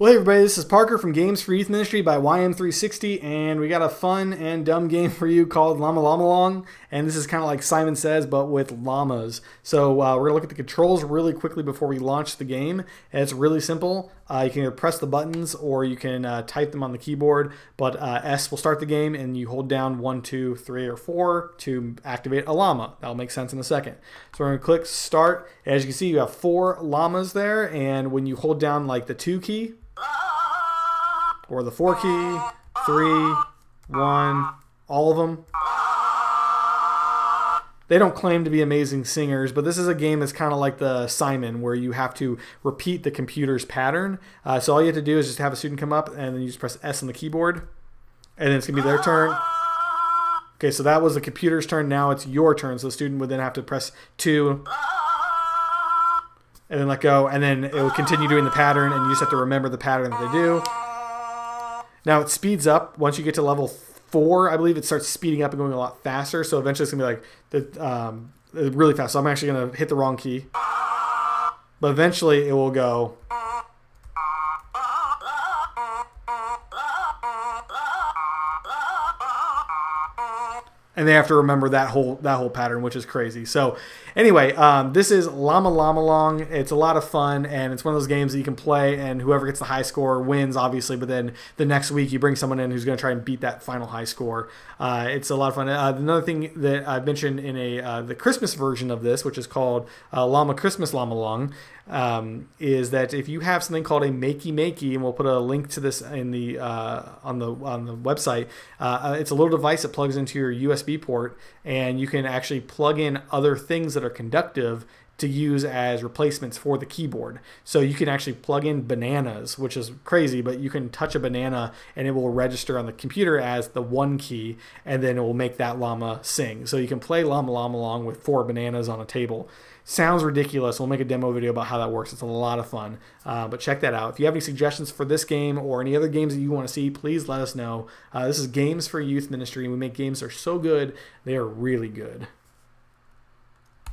Well, hey everybody, this is Parker from Games for Youth Ministry by YM360, and we got a fun and dumb game for you called Llama Llamalong. And this is kind of like Simon Says, but with llamas. So uh, we're gonna look at the controls really quickly before we launch the game. And it's really simple. Uh, you can either press the buttons or you can uh, type them on the keyboard. But uh, S will start the game, and you hold down one, two, three, or four to activate a llama. That'll make sense in a second. So we're gonna click Start. As you can see, you have four llamas there, and when you hold down like the two key or the four key, three, one, all of them. They don't claim to be amazing singers, but this is a game that's kind of like the Simon, where you have to repeat the computer's pattern. Uh, so all you have to do is just have a student come up, and then you just press S on the keyboard, and then it's gonna be their turn. Okay, so that was the computer's turn. Now it's your turn. So the student would then have to press two, and then let go, and then it will continue doing the pattern, and you just have to remember the pattern that they do. Now it speeds up once you get to level four. I believe it starts speeding up and going a lot faster. So eventually it's gonna be like the um, really fast. So I'm actually gonna hit the wrong key, but eventually it will go. And they have to remember that whole that whole pattern, which is crazy. So, anyway, um, this is Llama Llamalong. It's a lot of fun, and it's one of those games that you can play, and whoever gets the high score wins, obviously. But then the next week, you bring someone in who's going to try and beat that final high score. Uh, it's a lot of fun. Uh, another thing that I mentioned in a uh, the Christmas version of this, which is called uh, Llama Christmas Llamalong, um, is that if you have something called a Makey Makey, and we'll put a link to this in the uh, on the on the website. Uh, it's a little device that plugs into your USB port, and you can actually plug in other things that are conductive to use as replacements for the keyboard. So you can actually plug in bananas, which is crazy, but you can touch a banana and it will register on the computer as the one key, and then it will make that llama sing. So you can play Llama Llama along with four bananas on a table. Sounds ridiculous. We'll make a demo video about how that works. It's a lot of fun. Uh, but check that out. If you have any suggestions for this game or any other games that you want to see, please let us know. Uh, this is Games for Youth Ministry, we make games that are so good, they are really good.